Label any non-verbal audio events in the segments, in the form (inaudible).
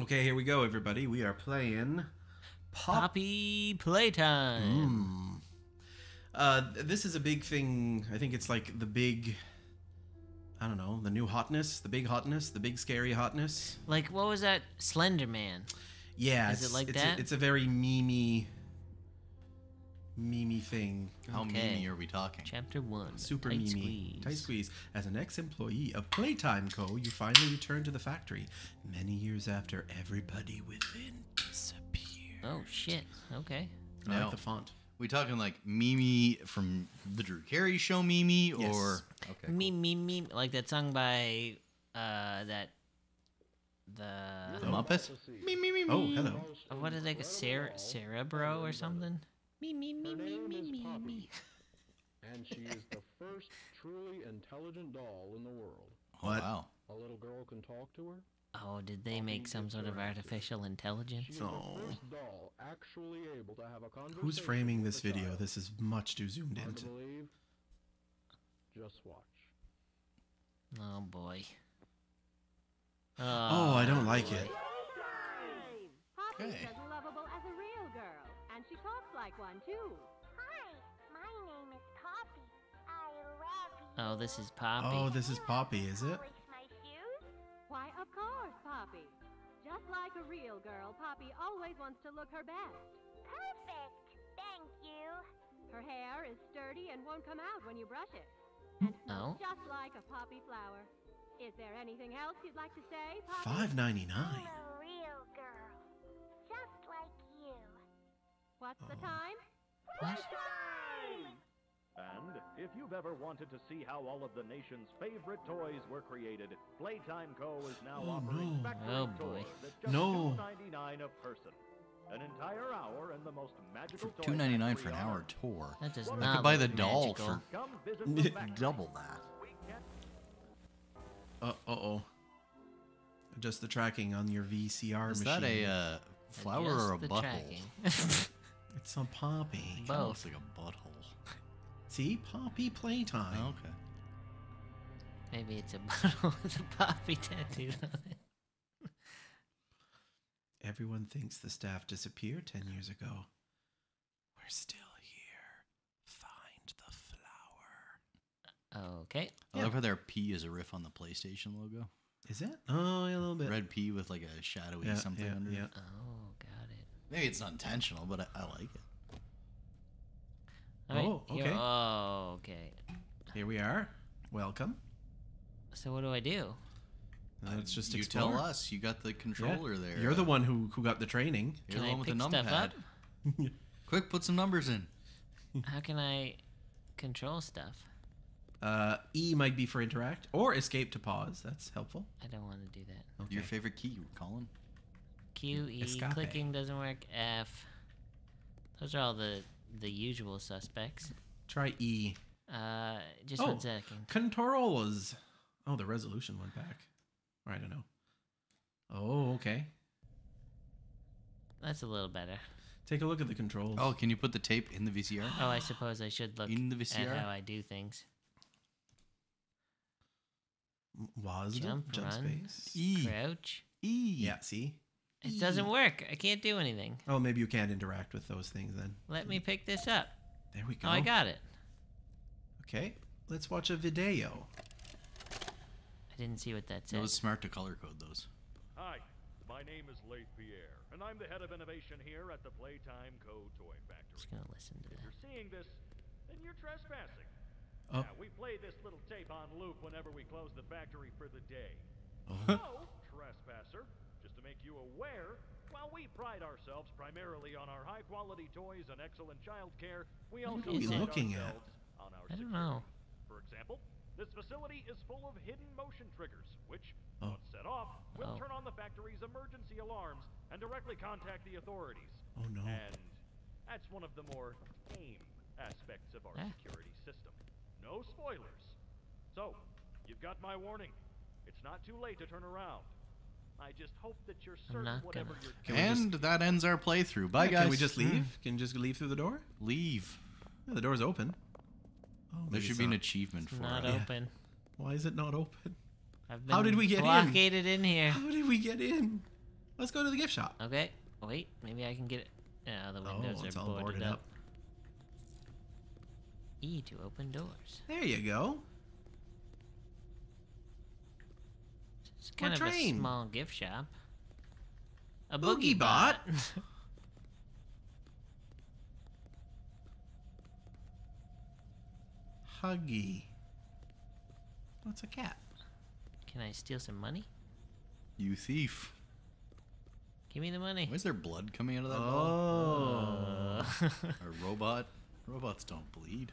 Okay, here we go, everybody. We are playing Pop. Poppy playtime. Mm. Uh, this is a big thing. I think it's like the big. I don't know, the new hotness, the big hotness, the big scary hotness. Like what was that Slender Man? Yeah, Is it like it's that? A, it's a very memey, memey thing. How Okay. memey are we talking? Chapter one. Super Tight memey. squeeze. Tight squeeze. As an ex-employee of Playtime Co., you finally return to the factory many years after everybody within disappeared. Oh shit. Okay. I Now- like the font. We talking like Mimi from the Drew Carey show, Mimi, Yes. or okay, Me me me like that song by uh that the the Muppet? Me me me me. Oh, hello. oh, what is it? Like a cere- Cerebro or something? Me me me Her me name me is me Poppy. me. (laughs) and she is the first truly intelligent doll in the world. Oh, What? wow. A little girl can talk to her. Oh, did they make some sort of artificial She intelligence? is Oh. the first doll actually able to have a conversation. Who's framing this video? child. This is much too zoomed Hard to believe? Just watch. Oh boy. Oh, I don't uh, like boy. it. Poppy's Okay. She talks like one too. Hi, my name is Poppy. I love you. Oh, this is Poppy. Oh, this is Poppy, is it? Polish my shoes? Why, of course, Poppy. Just like a real girl, Poppy always wants to look her best. Perfect. Thank you. Her hair is sturdy and won't come out when you brush it. Hmm, and Oh. just like a poppy flower. Is there anything else you'd like to say, Poppy? Five ninety a real girl. Just like you. What's the Oh. time? What? And if you've ever wanted to see how all of the nation's favorite toys were created, Playtime Co. is now Oh, offering no. factory Oh, boy. tours at just No. $2.99 a person. An entire hour and the most magical For toy two ninety nine for an hour tour. That does I could buy look the doll magical. for Come visit (laughs) the double that. We can't Uh oh. Adjust the tracking on your VCR Is machine. that a uh, flower or a Adjust the butthole? tracking. (laughs) It's a Poppy. Kinda looks like a butthole. (laughs) See, Poppy playtime. Oh, okay. Maybe it's a (laughs) bottle with a poppy tattooed on it. Everyone thinks the staff disappeared ten years ago. We're still here. Find the flower. Okay. I love how their P is a riff on the PlayStation logo. Is it? Oh, yeah, a little bit. Red P with like a shadowy yeah, something yeah, under yeah. it. Oh, got it. Maybe it's not intentional, but I, I like it. All right, Oh, here- okay. Oh, okay. Here we are. Welcome. So what do I do? Now Let's just you explore. tell us. You got the Yeah. controller there. You're the one who, who got the training. You're Can the I one with pick the stuff numpad. up? (laughs) Quick, put some numbers in. How can I control stuff? Uh, e might be for interact or escape to pause. That's helpful. I don't want to do that. Okay. Your favorite key, Colin. Q, E, Escape. clicking doesn't work. F. Those are all the the usual suspects. Try E. Uh, just Oh. one second. Controls. Oh, the resolution went back. Or I don't know. Oh, okay. That's a little better. Take a look at the controls. Oh, can you put the tape in the VCR? Oh, I suppose I should look In the at VCR? how I do things. was Jump, jump run. space. E. Crouch. E. Yeah, see? It doesn't work. I can't do anything. Oh, maybe you can't interact with those things then. Let me pick this up. There we go. Oh, I got it. Okay, let's watch a video. I didn't see what that said. It was smart to color code those. Hi, my name is Leith Pierre, and I'm the head of innovation here at the Playtime Co. Toy Factory. Just gonna listen to If that. you're seeing this, then you're trespassing. Oh. Yeah, we play this little tape on loop whenever we close the factory for the day. Oh. So, trespasser, just to make you aware, while we pride ourselves primarily on our high quality toys and excellent child care, we What also is pride it? looking at? on our I don't security. know. For example, this facility is full of hidden motion triggers, which, Oh. once set off, will Oh. turn on the factory's emergency alarms and directly contact the authorities. Oh, no. And that's one of the more tame aspects of our Ah. security system. No spoilers. So, you've got my warning. It's not too late to turn around. I just hope that you're certain whatever gonna. you're Can we and that ends our playthrough. Bye, Yeah, guys. Can we just hmm? leave? Can you just leave through the door? leave? Yeah, the door's open. Oh, There should it's be an not. achievement for Not it. Yeah. open. Why is it not open? I've How did we get in? blockaded in here. How did we get in? Let's go to the gift shop. Okay. Wait, maybe I can get it. Yeah, the oh, windows oh, it's are all boarded, boarded up. up. E to open doors. There you go. It's kind of train. a small gift shop. A Boogie boogie bot? bot. (laughs) Huggy. What's a cat? Can I steal some money? You thief. Give me the money. Why is there blood coming out of that doll? Oh. Uh, A robot? Robots don't bleed.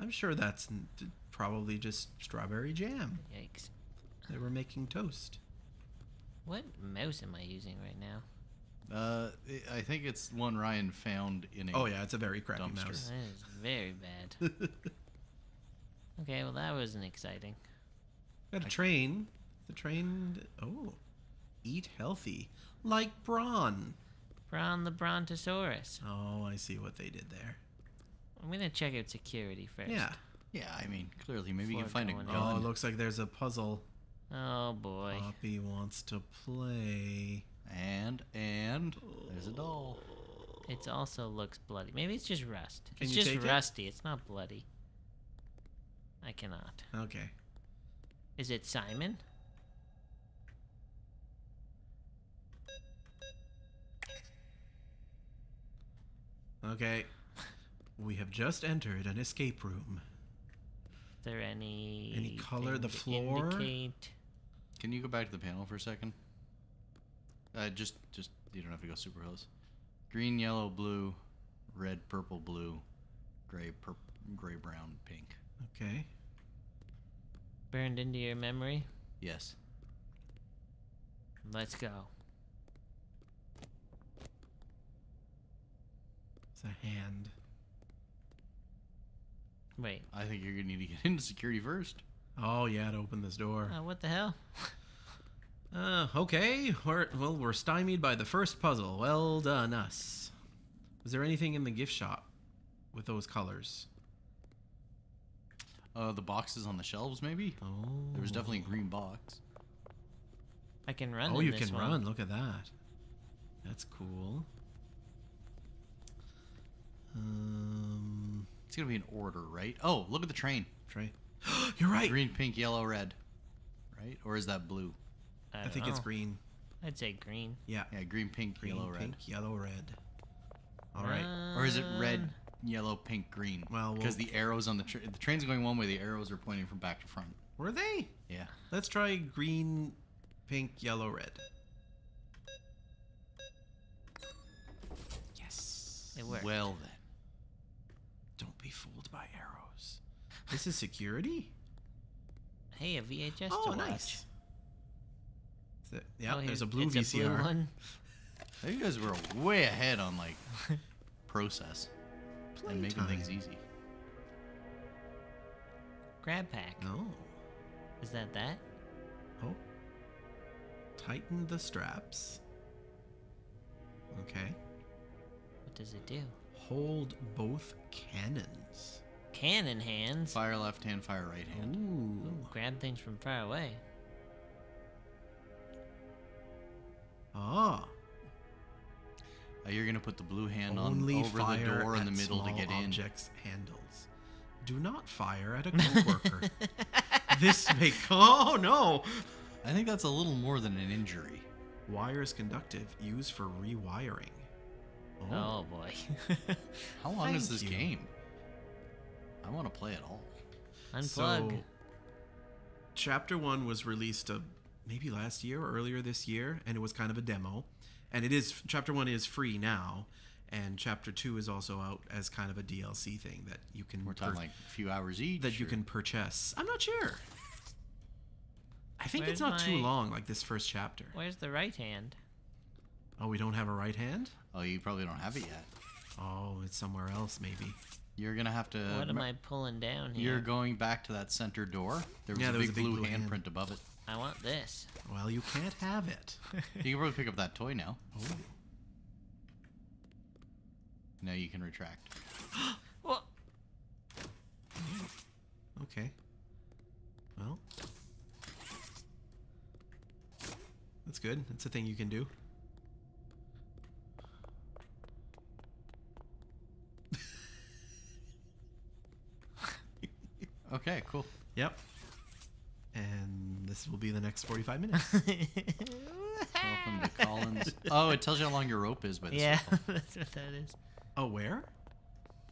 I'm sure that's n- d- probably just strawberry jam. Yikes. They were making toast. What mouse am I using right now? Uh, I- I think it's one Ryan found in a. Oh yeah, it's a very crappy Dumpster. mouse. That is very bad. (laughs) Okay, well that wasn't exciting. Got a train. The train. Oh, eat healthy, like Bron. Bron the Brontosaurus. Oh, I see what they did there. I'm gonna check out security first. Yeah. Yeah, I mean, clearly, maybe you can find a going in. Oh, it looks like there's a puzzle. Oh boy. Poppy wants to play. And and there's a doll. It also looks bloody. Maybe it's just rust. Can it's you just take it? rusty. It's not bloody. I cannot. Okay. Is it Simon? Okay. We have just entered an escape room. Is there any Any color? The floor? Indicate? Can you go back to the panel for a second? Uh, just just you don't have to go super close. Green, yellow, blue, red, purple, blue, gray, purple, gray, brown, pink. Okay. Burned into your memory. Yes. Let's go. It's a hand. Wait. I think you're gonna need to get into security first. Oh yeah, to open this door. Uh, what the hell? (laughs) Uh, okay. We're, well, we're stymied by the first puzzle. Well done, us. Was there anything in the gift shop with those colors? Uh, the boxes on the shelves, maybe. Oh. There was definitely a green box. I can run. Oh, in you this can one. run. Look at that. That's cool. Um, It's gonna be in order, right? Oh, look at the train. Train. (gasps) You're right. Green, pink, yellow, red. Right? Or is that blue? I, I don't think it's green. I'd say green. Yeah. Yeah, green, pink, Green, yellow, red. pink, yellow, red. All right. Or is it red, yellow, pink, green? Well, because we'll- the arrows on the tra- the train's going one way, the arrows are pointing from back to front. Were they? Yeah. Let's try green, pink, yellow, red. Yes. It worked. Well then. Don't be fooled by arrows. This is security? Hey, a VHS oh, to nice. Is it- yeah, Oh, there's a blue VCR. A blue one. (laughs) You guys were way ahead on like (laughs) process and making things easy. Grab pack. No. Is that that? Oh. Tighten the straps. Okay. What does it do? Hold both cannons. Cannon hands. Fire left hand, fire right hand. Ooh. Ooh, grab things from far away. Ah. Uh, you're gonna put the blue hand Only on over the door in the middle to small get in. objects handles. Do not fire at a (laughs) coworker. (laughs) this may. (laughs) Oh no. I think that's a little more than an injury. Wire is conductive. Used for rewiring. Oh boy. How long is this you. game? I want to play it all. Unplug. So, chapter one was released uh, maybe last year or earlier this year, and it was kind of a demo. And it is chapter one is free now, and chapter two is also out as kind of a DLC thing that you can We're talking pur- like a few hours each. that you can purchase. I'm not sure. I think it's Where's not too long, like this first chapter. Where's the right hand? Oh, we don't have a right hand. Oh, you probably don't have it yet. Oh, it's somewhere else, maybe. You're gonna have to. what am I pulling down here? You're going back to that center door. There was, Yeah, a, there was big a big blue, blue hand. handprint above it. I want this. Well, you can't have it. (laughs) You can probably pick up that toy now. Oh. Now you can retract. (gasps) What? Okay. Well. That's good. That's a thing you can do. Okay, cool. Yep. And this will be the next 45 minutes. (laughs) Welcome to Collins. (laughs) Oh, it tells you how long your rope is by the yeah, circle. (laughs) that's what that is. oh, where?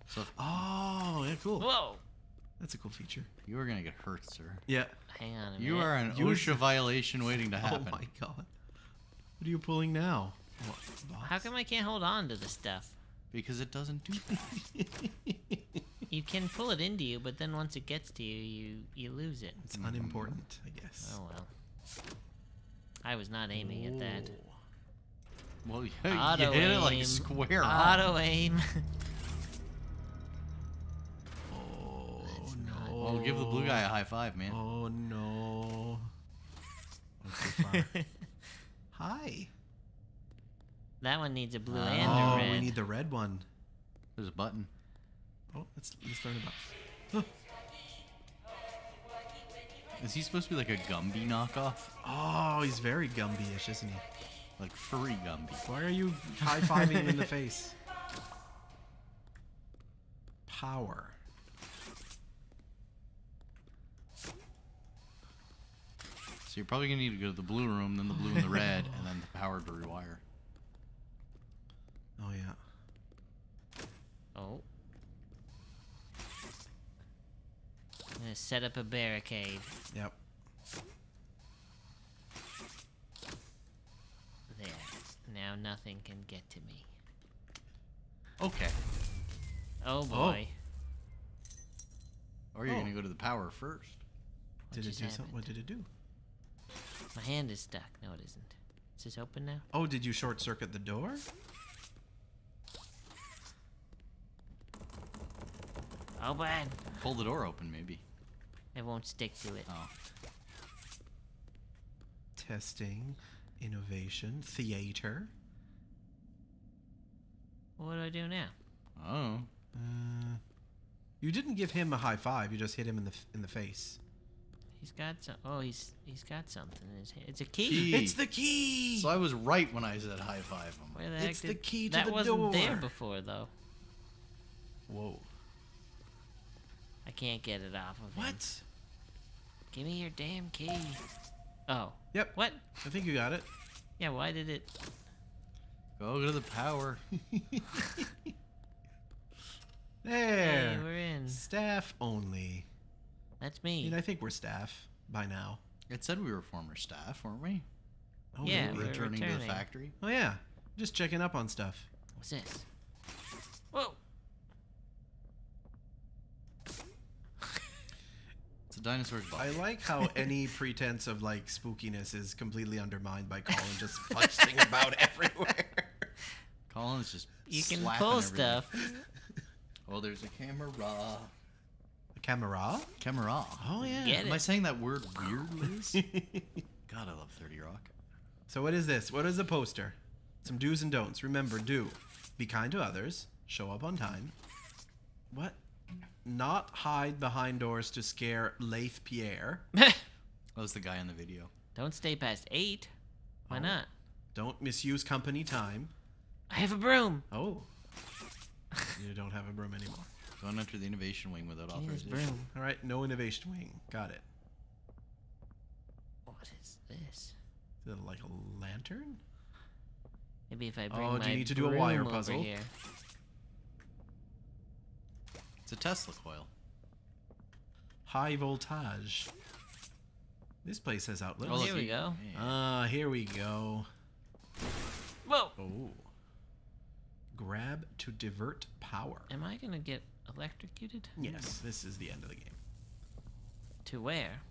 So if Oh, yeah, cool. Whoa! That's a cool feature. you are gonna get hurt, sir. Yeah. Hang on a You minute. are an You- OSHA violation waiting to oh, happen. Oh my god. What are you pulling now? What, How come I can't hold on to the stuff? Because it doesn't do that. You can pull it into you, but then once it gets to you, you you lose it. It's unimportant, I guess. Oh well. I was not aiming at that. Well, (laughs) yeah, Auto you hit it like aim. square on. Auto aim. (laughs) Oh, no. not- Well, give the blue guy a high five, man. Oh no. (laughs) Went too. Hi. that one needs a blue Oh, and a red. Oh, we need the red one. There's a button. Oh, let's let's learn about. Is he supposed to be like a Gumby knockoff? Oh, he's very Gumby-ish, isn't he? Like furry Gumby. Why are you high fiving him in the face? Power. So you're probably gonna need to go to the blue room, then the blue and the red, and then the power to rewire. Oh yeah. Oh. I'm gonna set up a barricade. Yep. There. Now nothing can get to me. Okay. Oh, oh. boy. Or you're Oh. gonna go to the power first. Did it do something? What did it do? My hand is stuck. No, it isn't. Is this open now? Oh, did you short circuit the door? Open! Pull the door open, maybe. It won't stick to it. Oh. Testing, innovation, theater. What do I do now? Oh. Uh, you didn't give him a high five. You just hit him in the in the face. He's got some. Oh, he's he's got something in his hand. It's a key. Key. It's the key. So I was right when I said high five him. Where the heck It's the did- key to that the wasn't there door. before though. Whoa. I can't get it off of him. What? Give me your damn key. Oh. Yep. What? I think you got it. Yeah. Why did it? Go to the power. (laughs) There. Hey, we're in. Staff only. That's I me. mean, I think we're staff by now. It said we were former staff, weren't we? Oh, Yeah, did we? we're Returning to the factory. Oh yeah. Just checking up on stuff. What's this? It's a dinosaur's I like how (laughs) any pretense of like spookiness is completely undermined by Colin just (laughs) fussing about everywhere. Colin's just You can slapping pull everything. stuff. (laughs) Oh, there's a camera. The camera. Camera. Oh yeah. Get Am I saying that word weirdly? God, I love 30 Rock. So what is this? What is a poster? Some do's and don'ts. Remember, do be kind to others, show up on time. What? Not hide behind doors to scare Leith Pierre. (laughs) That was the guy in the video. Don't stay past eight. Why Oh. not? Don't misuse company time. I have a broom. Oh. you don't have a broom anymore. Don't enter the innovation wing without Give me this authorization. broom. All right, no innovation wing. Got it. What is this? Is it like a lantern? Maybe if I bring Oh, do you need to do a wire puzzle? Here. It's a Tesla coil. High voltage. This place has outlets. Well, look, here we go. yeah. Ah, here we go. Whoa. Oh. Grab to divert power. Am I gonna get electrocuted? Yes, this is the end of the game. To where?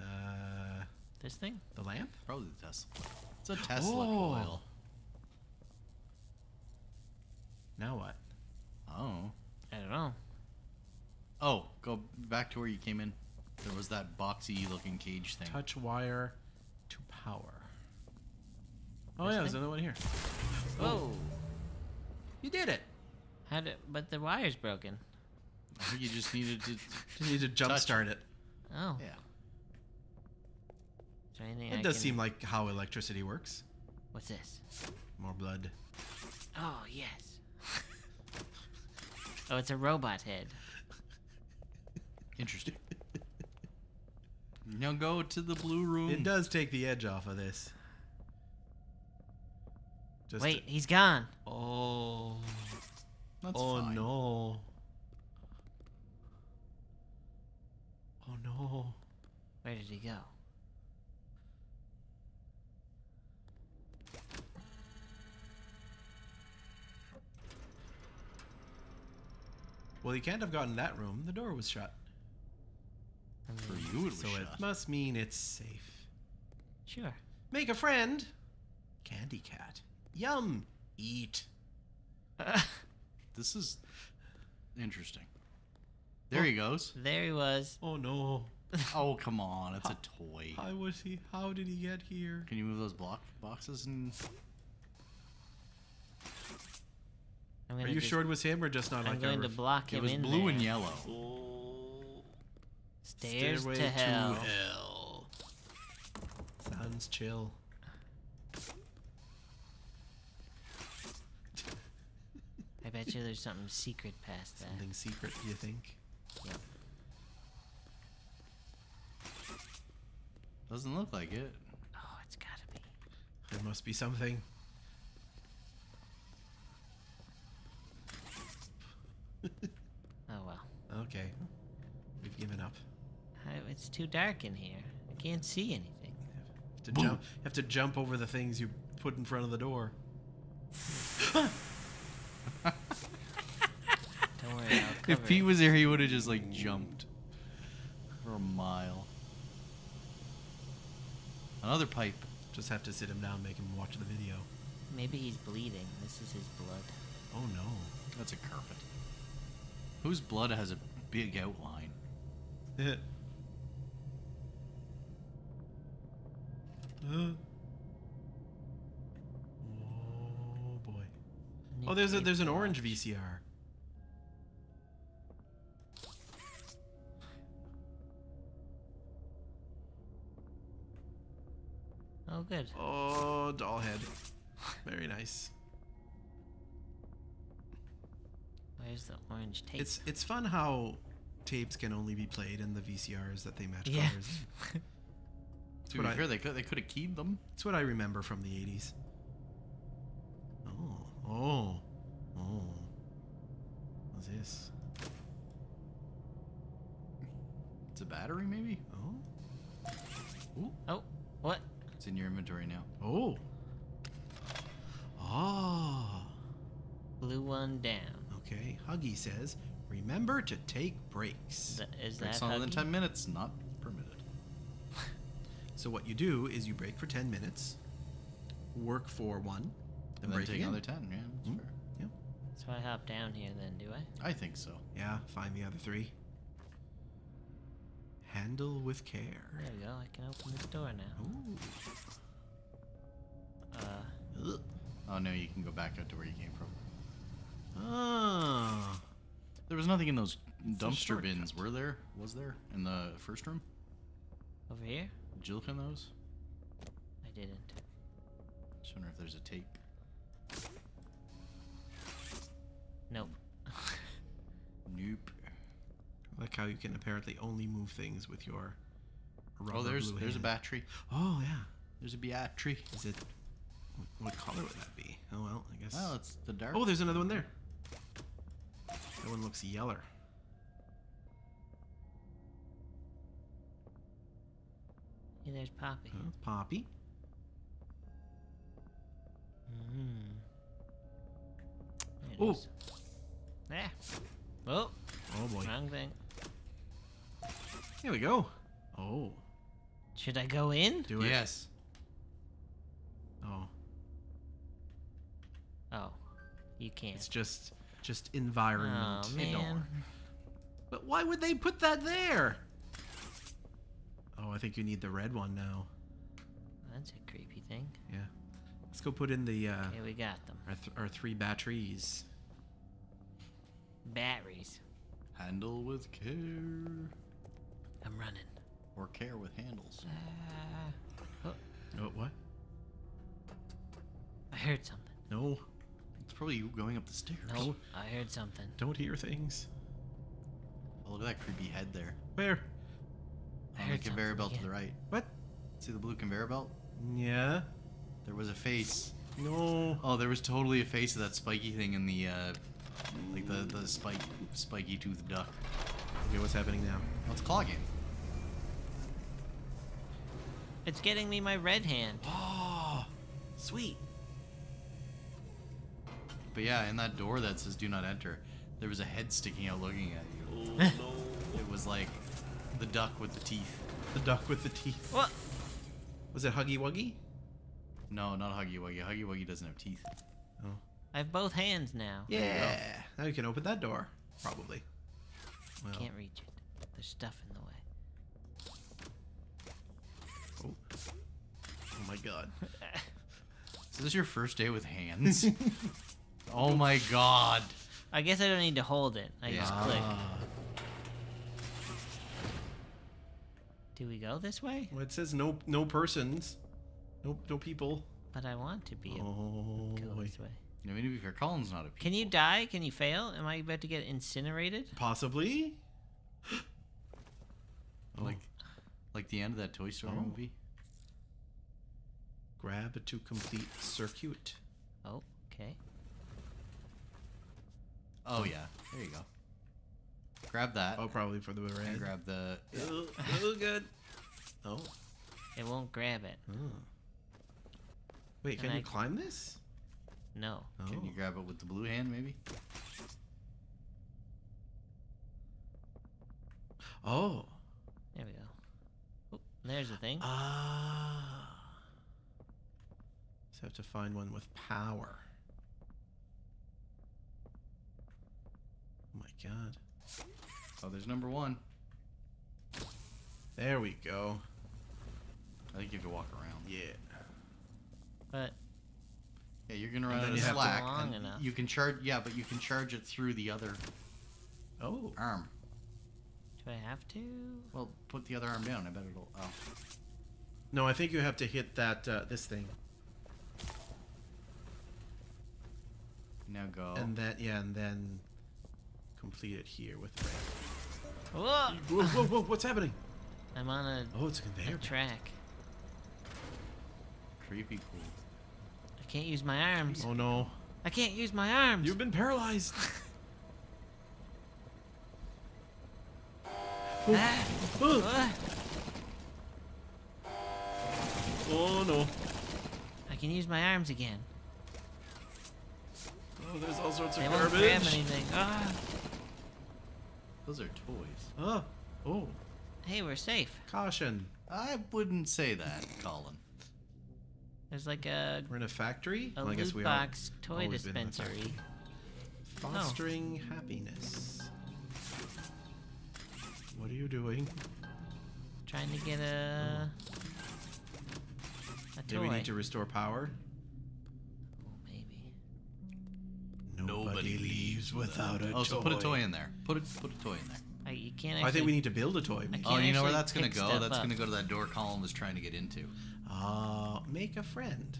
Uh, This thing? the lamp? Probably the Tesla. It's a Tesla Oh. coil. Now what? Oh. I don't know. Oh, go back to where you came in. There was that boxy looking cage thing. Touch wire to power. Oh This yeah, there's another one here. Whoa. Oh. You did it. How did? But the wire's broken. I think you just needed to. (laughs) You need to jump Touch start it. Oh. Yeah. Is there anything It I does can- seem like how electricity works. What's this? More blood. Oh, yes. (laughs) oh, it's a robot head. Interesting. now go to the blue room. It does take the edge off of this. Just Wait, he's gone. Oh. That's oh fine. no. Oh no. Where did he go? Well, he can't have gotten that room. The door was shut. For you, it was so shut. it must mean it's safe. Sure. Make a friend. Candy cat. Yum. Eat. (laughs) This is interesting. There he oh, goes. there he was. Oh no. (laughs) Oh come on, it's a toy. How was he? How did he get here? Can you move those block boxes and I'm Are you just- sure it was him or just not I'm like going to ref- block it him was in blue there. and yellow. Stairs Stairway to hell. hell. Sounds chill. I bet you there's something secret past that. Something secret, you think? Yep. Doesn't look like it. Oh, it's gotta be. There must be something. (laughs) Oh well. Okay. We've given up. I, it's too dark in here. I can't see anything. Have to jump. Have to jump over the things you put in front of the door. (laughs) Don't worry, I'll cover If Pete it. was there, he would have just like jumped for a mile. Another pipe. Just have to sit him down, make him watch the video. Maybe he's bleeding. This is his blood. Oh no. That's a carpet. Whose blood has a big outline? (laughs) Oh boy. Oh, there's a there's an orange VCR. Oh, good. Oh, doll head. Very nice. Where's the orange tape? It's it's fun how tapes can only be played in the VCRs that they match Yeah. colors. (laughs) in. To what be I- fair, they could they could have keyed them. It's what I remember from the 80s. Oh, oh, oh. What's this? It's a battery, maybe. Oh, oh, what? It's in your inventory now. oh, oh. Blue one down. Okay, Huggy says, remember to take breaks. Is that, is Breaks that longer than Huggy? ten minutes, not permitted. So what you do is you break for 10 minutes, work for one, And then then take again. another ten. Yeah, that's Mm. fair. Yeah, So I hop down here then, do I? I think so. yeah, find the other three. Handle with care. There we go. I can open this door now. Ooh. Uh, Ugh. Oh no, you can go back out to where you came from. Ah. There was nothing in those It's dumpster bins, shortcut. were there? Was there in the first room? over here? Did you look in those? I didn't. Just wonder if there's a tape. Nope. Nope. like how you can apparently only move things with your Oh, there's blue there's a battery. Oh yeah. There's a battery. Is it? What color would that be? Oh well, I guess. Oh, it's the dark. Oh, there's another one there. That one looks yeller. Hey, there's Poppy. Huh? Poppy. Mm. Oh. is. There. Oh, Oh boy. wrong thing. Here we go. Oh, Should I go in? do it. yes. Oh, Oh, you can't. it's just just environment. Oh man. worry. But why would they put that there? Oh, I think you need the red one now. That's a creepy thing. Yeah. Let's go put in the uh, Okay, we got them. our, th- our three batteries. Batteries. Handle with care. I'm running. Or care with handles. Uh, oh, Oh, what? I heard something. No, It's probably you going up the stairs. No, I heard something. don't hear things. Oh, look at that creepy head there. Where? I On the heard conveyor something belt to the right. What? See the blue conveyor belt? Yeah. There was a face. No. Oh, there was totally a face of that spiky thing in the, uh, like the the spike spiky tooth duck. Okay, what's happening now? Oh, it's clogging. It's getting me my red hand. Oh, (gasps) sweet. But yeah, in that door that says "Do not enter," there was a head sticking out, looking at you. Oh (laughs) It was like the duck with the teeth. The duck with the teeth. What? Was it Huggy Wuggy? No, not Huggy Wuggy. Huggy Wuggy doesn't have teeth. Oh. I have both hands now. Yeah. Now you can open that door. Probably. Well, Can't reach it. There's stuff in the way. Oh. oh my god. (laughs) Is this your first day with hands? (laughs) oh my god. I guess I don't need to hold it. I just click. Ah. Do we go this way? Well, it says no no persons. No no people. But I want to be Oh to go boy. this way. I mean, if your Colin's not a Can you die? Can you fail? Am I about to get incinerated? Possibly. oh. (gasps) like, like the end of that Toy Story Oh. movie. grab to complete circuit. Oh, okay. Oh yeah, there you go. Grab that. Oh, probably for the and red. grab the. Oh, oh, good. Oh. It won't grab it. oh. Wait, Can can, you I- climb this? No. Oh. Can you grab it with the blue hand, maybe? Oh. There we go. Oh, there's the thing. Ah. So have to find one with power. Oh my god. Oh, there's number one. There we go. I think you have to walk around. Yeah. But Yeah, you're gonna And run then out of you have slack. Long and enough. You can charge. Yeah, but you can charge it through the other Oh. arm. do I have to? Well, put the other arm down. I bet it'll. Oh, No, I think you have to hit that uh, this thing. now go. And then yeah, and then complete it here with red. Whoa! Whoa, whoa, whoa, what's happening? I'm on a, Oh, it's a a conveyor. belt. track. Creepy cool. I can't use my arms. Oh no. I can't use my arms. You've been paralyzed. (laughs) Ah! oh, oh no. I can use my arms again. Oh, there's all sorts of They won't grab garbage. anything. Ah! Those are toys. Oh, oh, Hey, we're safe. caution. I wouldn't say that, Colin. There's like a We're in a factory. a Well, I guess loot we are box toy always been in a dispensary. Oh. fostering happiness. What are you doing? Trying to get a hmm. a Do we need to restore power? Oh, maybe. Nobody leaves without a Oh, so put a toy in there. Put a put a toy in there. I, you can't. I think we need to build a toy. maybe. Oh, you know where actually that's gonna pick go? stuff That's up. gonna go to that door Colin was trying to get into. Uh, make a friend.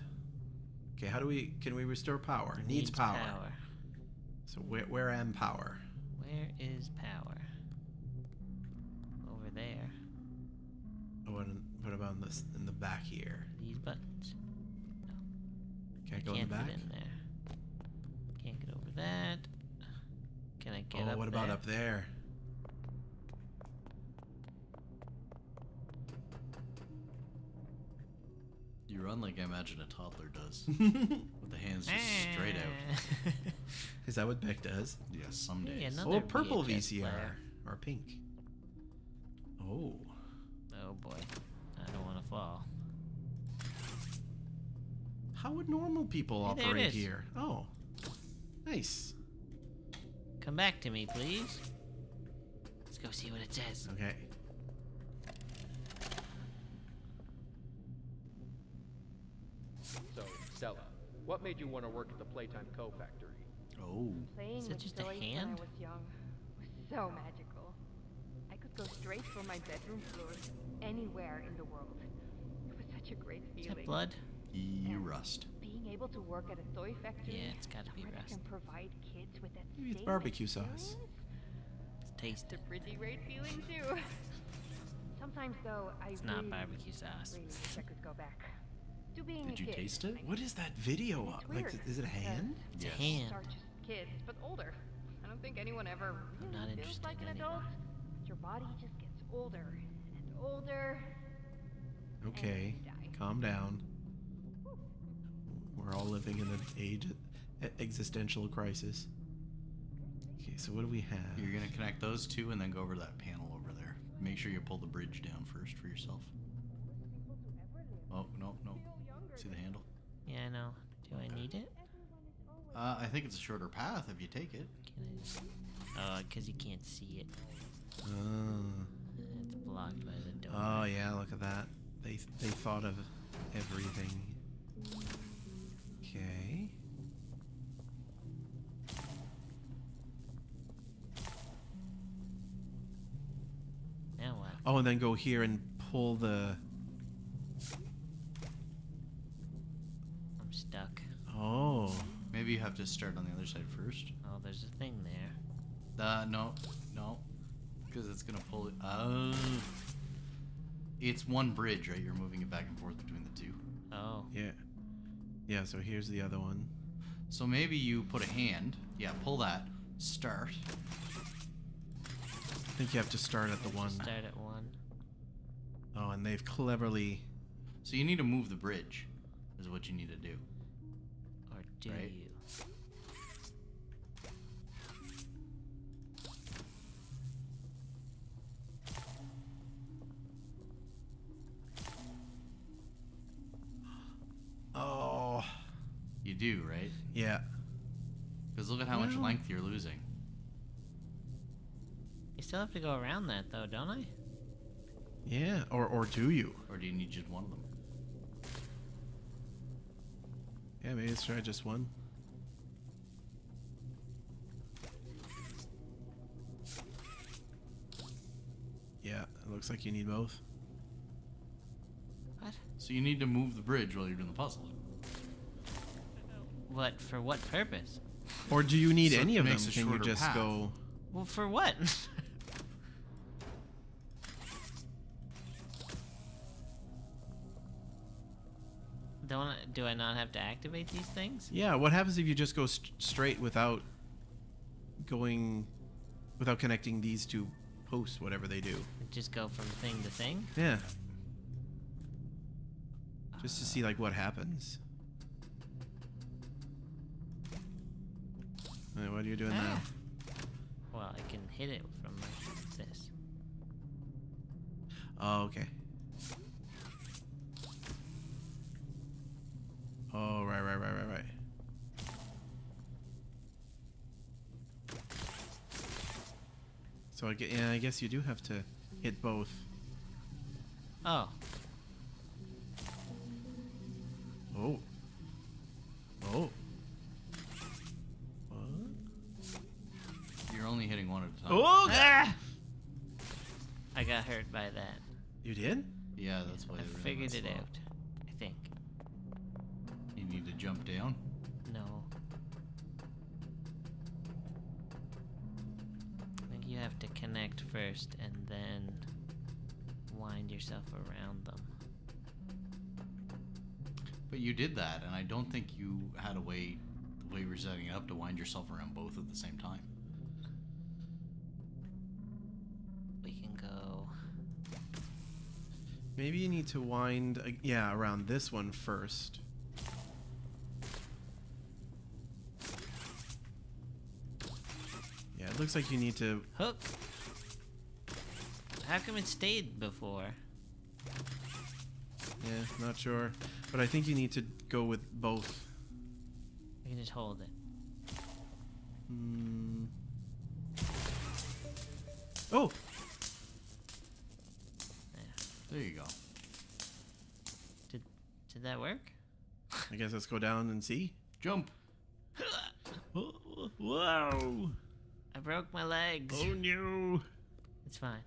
Okay, how do we? Can we restore power? Needs, power. So where where am power? Where is power? Over there. Oh, and what about in this in the back here? These buttons. Can't I go in can't the back. fit in there. Can't get over that. Can I get oh, up what about there? up there? You run like I imagine a toddler does, (laughs) with the hands just straight out. out. (laughs) Is that what Beck does? Yes, some Hey, days. another- Oh, purple VHS VCR player. or pink. Oh, oh boy. I don't want to fall. how would normal people Hey, operate is. here? Oh, nice. Come back to me, please. Let's go see what it says. Okay. So, Stella, what made you want to work at the Playtime Co. factory? Oh, Playing Is it with just a toys hand? when I was young was so magical. I could go straight from my bedroom floor anywhere in the world. It was such a great Is feeling. that blood? You rust. Being able to work at a toy factory Yeah, it's gotta be somewhere that can provide kids with that Maybe it's barbecue experience, sauce. It's tasty. It's a pretty great feeling too. Sometimes though, I It's really, not barbecue sauce. really wish I could go back to being Did a you kid. taste it? What is that video It's of? Like, is it a hand? It's Yes. a hand. are just kids, but older. I don't think anyone ever really not feels like an anymore. adult. But your body just gets older and older. Okay, And calm down. We're all living in an age e- existential crisis. Okay, so what do we have? You're gonna connect those two and then go over to that panel over there. Make sure you pull the bridge down first for yourself. Oh no no. See the handle? Yeah, I know. Do I need it? Uh, I think it's a shorter path if you take it. Can I just... Oh, because you can't see it. Ah. It's blocked by the door. Oh yeah, look at that. They they thought of everything. Okay. Now what? Oh, and then go here and pull the. I'm stuck. Oh. Maybe you have to start on the other side first. Oh, there's a thing there. Uh, no, no, because it's gonna pull it. Oh, it's one bridge, right? You're moving it back and forth between the two. Oh. Yeah. Yeah. So here's the other one. So maybe you put a hand. Yeah, pull that. Start. I think you have to start at the one. Start at one. Oh, and they've cleverly. So you need to move the bridge. Is what you need to do. Or do Right. you? Do, right? Yeah. Because look at how much length you're losing. You still have to go around that though, don't I? Yeah. Or or do you? Or do you need just one of them? Yeah. Maybe let's try just one. Yeah. It looks like you need both. What? So you need to move the bridge while you're doing the puzzle. What for what purpose? Or do you need So any of them? makes Can you just path. go? Well, for what? (laughs) Don't I- do I not have to activate these things? Yeah. What happens if you just go st- straight without going, without connecting these two posts, whatever they do? Just go from thing to thing? Yeah. Just to see like what happens. What are you doing now? Ah. Well, I can hit it from this. Oh, okay. Oh, right, right, right, right, right. So I get, yeah, I guess you do have to hit both. Oh, Oh. Oh. Only hitting one at a time. Oh! Ah! I got hurt by that. You did? Yeah, that's why I they figured it slow. out. I think. You need to jump down. No. I think you have to connect first and then wind yourself around them. But you did that, and I don't think you had a way, the way we were setting it up, to wind yourself around both at the same time. Maybe you need to wind, uh, yeah, around this one first. Yeah, it looks like you need to. Hook! How come it stayed before? Yeah, not sure, but I think you need to go with both. I can just hold it. Hmm. Oh, There you go. Did did that work? I guess let's go down and see. Jump. (laughs) Whoa! I broke my legs. Oh no! It's fine.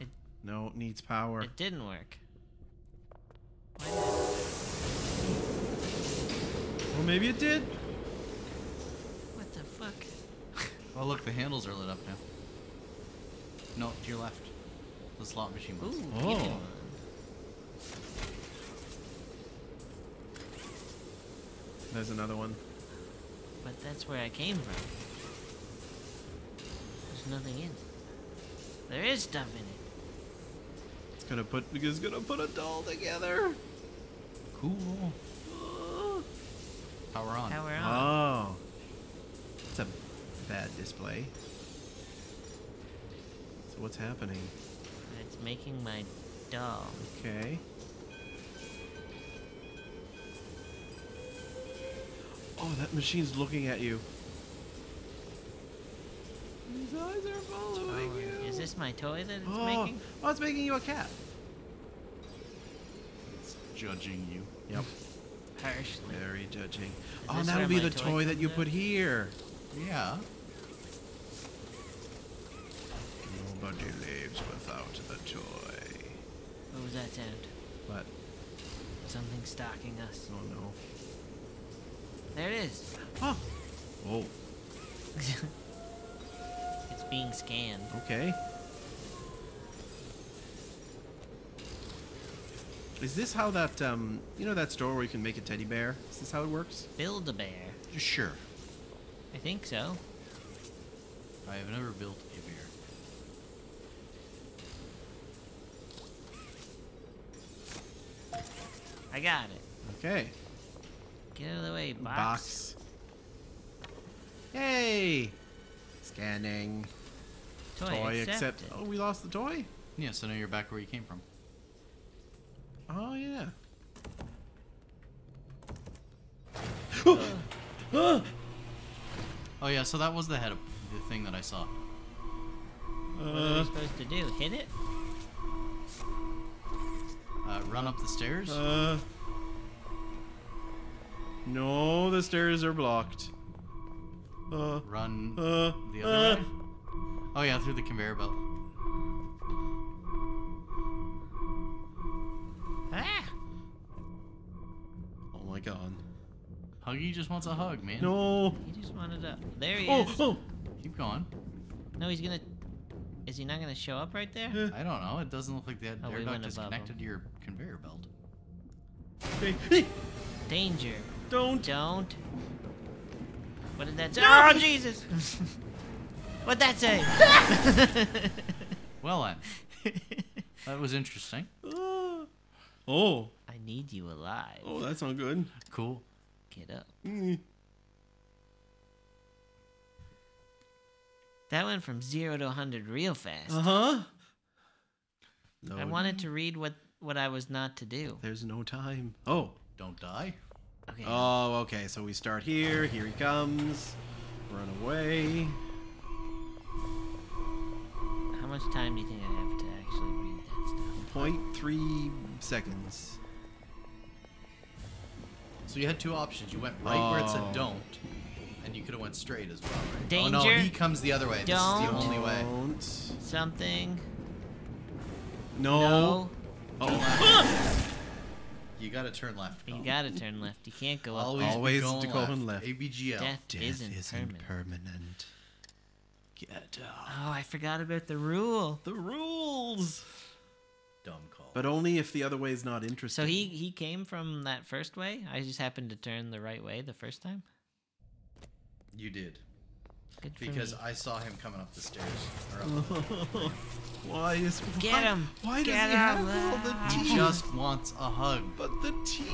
It, No, it needs power. It didn't work. Why? Well, maybe it did. What the fuck? Oh, look, the handles are lit up now. No, to your left. The slot machine Ooh, ones. give me Oh. There's another one. But that's where I came from. There's nothing in it. There is stuff in it. It's gonna put. It's gonna put a doll together. Cool. Power on. Power on. Oh. It's a bad display. So what's happening? It's making my doll. Okay. Oh, that machine's looking at you. His eyes are following Oh, you. is this my toy that it's oh. making? oh, it's making you a cat. It's judging you. Yep. Harshly. Very judging. Is oh, that'll be the toy toy that you put here. Yeah. Nobody lives without the toy. What was that sound? What? Something stalking us. Oh no. There it is. Oh. Oh. (laughs) it's being scanned. Okay. Is this how that um you know that store where you can make a teddy bear? Is this how it works? Build a bear. Sure. I think so. I have never built a bear. I got it. Okay. Get out of the way, box. Box. Yay! Scanning. Toy, Toy accepted. accept. Oh, we lost the toy? Yeah, so now you're back where you came from. Oh yeah. (gasps) Oh yeah, so that was the head of the thing that I saw. What are we supposed to do? Hit it? Run up the stairs. Uh. No, the stairs are blocked. Uh. run Uh. the other uh. way. Oh yeah, through the conveyor belt. Ah! Oh my god. Huggy just wants a hug, man. No. He just wanted up. There he Oh, is. oh. Keep going. No, he's gonna. Is he not gonna show up right there? I don't know. It doesn't look like that Oh, air we duct is connected him. to your conveyor belt. Hey, hey, Danger. don't. Don't. What did that say? Oh, Jesus! (laughs) What'd that say? (laughs) Well then, that was interesting. Ah. Oh. I need you alive. Oh, that's not good. Cool. Get up. Mm. That went from zero to 100 real fast. Uh huh. No. I wanted to read what, what I was not to do. There's no time. Oh. Don't die. Okay. Oh, okay. So we start here. Here he comes. Run away. How much time do you think I have to actually read that stuff? Point three seconds. So you had two options. You went right where it said Oh. don't, and you could have went straight as well. Right? Oh no, Danger. he comes the other way. This is Don't. the only way. Don't. Something. No. No. Oh. (laughs) You gotta turn left. You gotta turn left. You can't go up. Always, be Always going to left. go left. ABGL. Death, Death isn't, isn't permanent. permanent. Get out. Oh, I forgot about the rule. The rules. Dumb call. But only if the other way is not interesting. So he he came from that first way. I just happened to turn the right way the first time. You did Good for because me. I saw him coming up the stairs. Or up. (laughs) why is Get why, him. Why does Get he have all the teeth? he just wants a hug. But the teeth.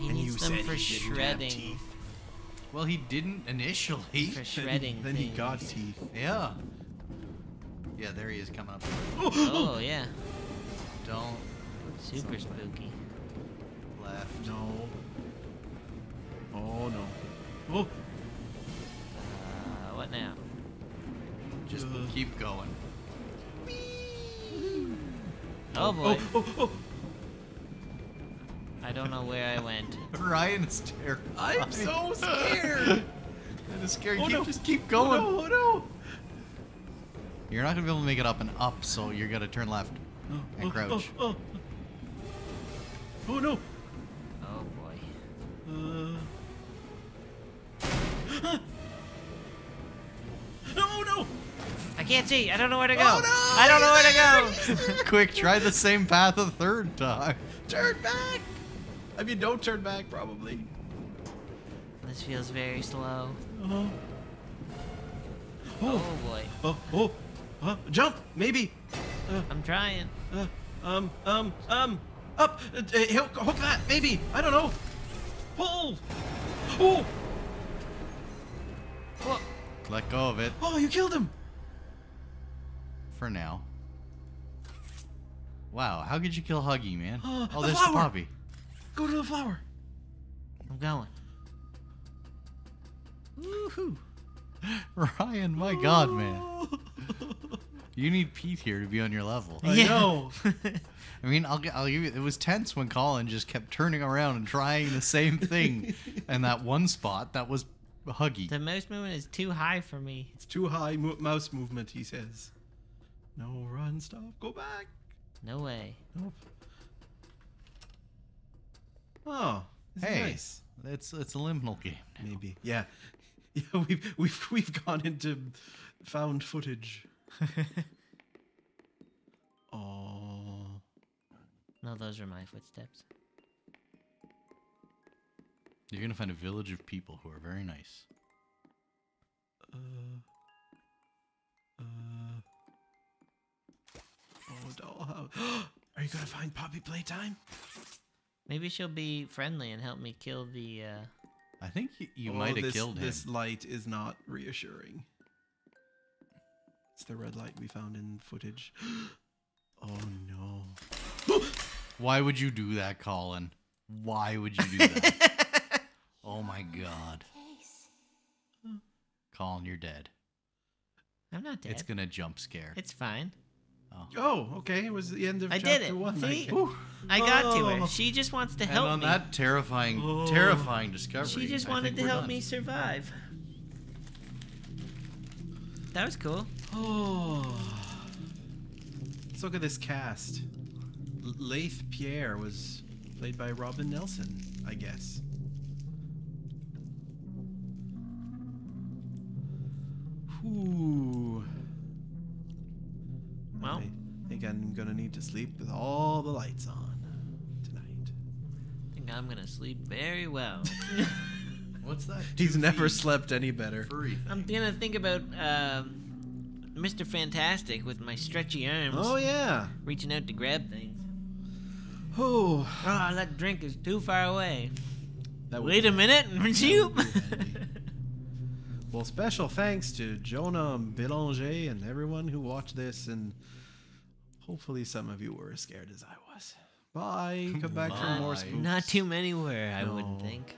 he and needs you them said for he didn't have shredding. teeth. Well, he didn't initially. For shredding. (laughs) Then he things. got teeth. Yeah. Yeah, there he is coming up. (gasps) Oh yeah, Don't super spooky. left. No. Oh no. Oh. Uh, what now? Just Uh. keep going. Oh boy, Oh, oh, oh. I don't know where I went. (laughs) Ryan is terrified. I'm so scared. (laughs) That is scary. Oh, keep, no. Just keep going. Oh, no, oh, You're not gonna be able to make it up and up, so you're gonna turn left no. and crouch. Oh, oh, Oh no! Can't see. I don't know where to go. Oh, no! I don't know where to go. (laughs) (laughs) Quick, try the same path a third time. Turn back! I mean, don't turn back, probably. this feels very slow. Oh. Oh Oh, boy. oh, oh, uh, jump, maybe. I'm trying. Uh, um, um, um, up, uh, uh, hook, hook that, maybe. I don't know. Pull. Oh, Whoa. Let go of it oh, you killed him. For now. Wow, how could you kill Huggy, man? (gasps) Uh, oh, the there's flower. the poppy. Go to the flower. I'm going. Woohoo. (laughs) Ryan, my god, man. (laughs) You need Pete here to be on your level. I Yeah. know. (laughs) I mean, I'll, gi- I'll give you. It was tense when Colin just kept turning around and trying the same thing, and that one spot that was Huggy. The mouse movement is too high for me. It's too high mo- mouse movement, he says. No, run, stop, go back. No way. Nope. Oh, Hey. nice. It's it's a liminal game. Maybe, yeah, (laughs) yeah. We've we've we've gone into found footage. (laughs) oh, No, those are my footsteps. You're gonna find a village of people who are very nice. uh, uh. Oh, dollhouse. (gasps) Are you gonna find Poppy playtime? Maybe she'll be friendly and help me kill the. uh... I think you, you Oh, might have killed him. This light is not reassuring. It's the red light we found in footage. (gasps) oh no. (gasps) Why would you do that, Colin? Why would you do that? (laughs) oh my god. Colin, you're dead. I'm not dead. It's gonna jump scare. It's fine. Oh. oh, okay. It was the end of I chapter did it. one. See? I, I got to Oh. her. She just wants to help and help on me. that terrifying, Oh. terrifying discovery, she just wanted to help done. me survive. That was cool. Oh. Let's look at this cast. L- Leith Pierre was played by Robin Nelson, I guess. Whew. Well. I think I'm gonna need to sleep with all the lights on tonight. I think I'm gonna sleep very well. (laughs) What's that? He's never slept any better. Furry. I'm gonna think about um, Mr. Fantastic with my stretchy arms, Oh yeah. reaching out to grab things. Oh. Oh, that drink is too far away. That would Wait be- a minute, (laughs) shoot! Well, special thanks to Jonah Belanger and everyone who watched this, and hopefully some of you were as scared as I was. Bye. Come back for more spooks. Not too many were, I wouldn't think.